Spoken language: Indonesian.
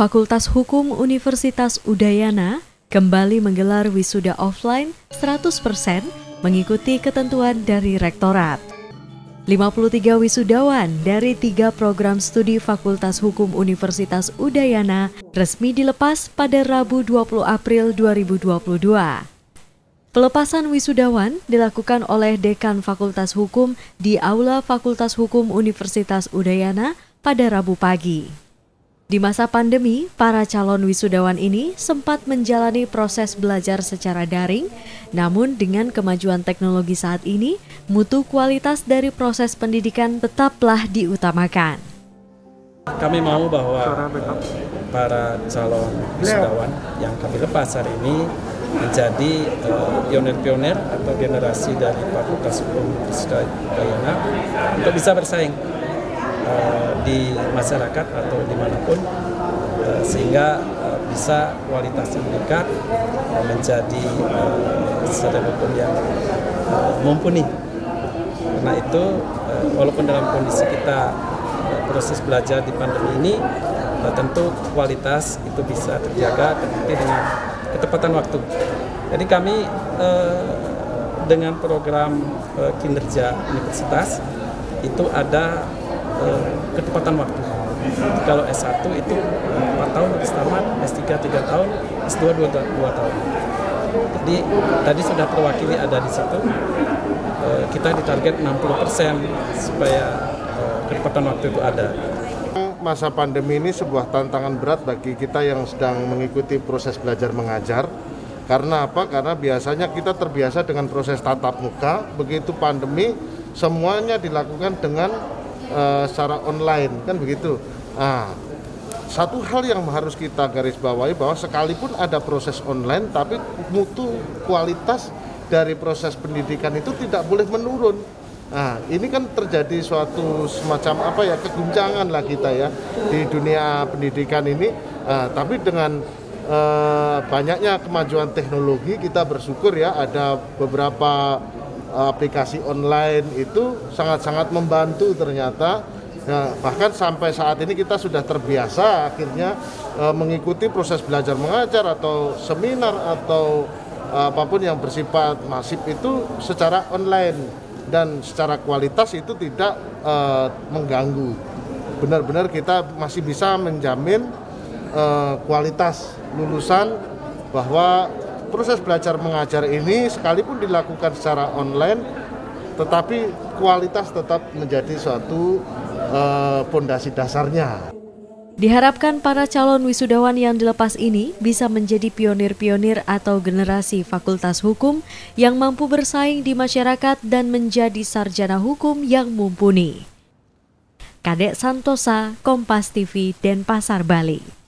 Fakultas Hukum Universitas Udayana kembali menggelar wisuda offline 100% mengikuti ketentuan dari Rektorat. 53 wisudawan dari tiga program studi Fakultas Hukum Universitas Udayana resmi dilepas pada Rabu 20 April 2022. Pelepasan wisudawan dilakukan oleh Dekan Fakultas Hukum di Aula Fakultas Hukum Universitas Udayana pada Rabu pagi. Di masa pandemi, para calon wisudawan ini sempat menjalani proses belajar secara daring, namun dengan kemajuan teknologi saat ini, mutu kualitas dari proses pendidikan tetaplah diutamakan. Kami mau bahwa para calon wisudawan yang kami lepas hari ini menjadi uh, pionir-pionir atau generasi dari Fakultas Hukum Universitas Udayana untuk bisa bersaing uh, di masyarakat atau di mana pun uh, sehingga uh, bisa kualitasnya meningkat menjadi uh, yang mumpuni. Karena itu walaupun dalam kondisi kita proses belajar di pandemi ini tentu kualitas itu bisa terjaga tetapi dengan ketepatan waktu. Jadi kami dengan program kinerja universitas itu ada ketepatan waktu. Kalau S1 itu 4 tahun habis tamat, S3 3 tahun, S2 2, 2 tahun. Jadi tadi sudah terwakili ada di situ. Uh, kita ditarget 60% supaya uh, ketepatan waktu itu ada. Masa pandemi ini sebuah tantangan berat bagi kita yang sedang mengikuti proses belajar mengajar. Karena apa? Karena biasanya kita terbiasa dengan proses tatap muka, begitu pandemi semuanya dilakukan dengan uh, secara online kan begitu. Nah, satu hal yang harus kita garis bawahi bahwa sekalipun ada proses online tapi mutu kualitas dari proses pendidikan itu tidak boleh menurun. Nah, ini kan terjadi suatu semacam apa ya keguncangan lah kita ya di dunia pendidikan ini. Nah, tapi dengan eh, banyaknya kemajuan teknologi kita bersyukur ya ada beberapa aplikasi online itu sangat-sangat membantu ternyata Nah, bahkan sampai saat ini kita sudah terbiasa akhirnya e, mengikuti proses belajar mengajar atau seminar atau e, apa pun yang bersifat masif itu secara online dan secara kualitas itu tidak e, mengganggu. Benar-benar kita masih bisa menjamin e, kualitas lulusan bahwa proses belajar mengajar ini sekalipun dilakukan secara online tetapi kualitas tetap menjadi suatu fondasi uh, dasarnya. Diharapkan para calon wisudawan yang dilepas ini bisa menjadi pionir-pionir atau generasi fakultas hukum yang mampu bersaing di masyarakat dan menjadi sarjana hukum yang mumpuni. Kadek Santosa, Kompas TV, Denpasar, Bali.